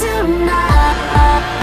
tonight.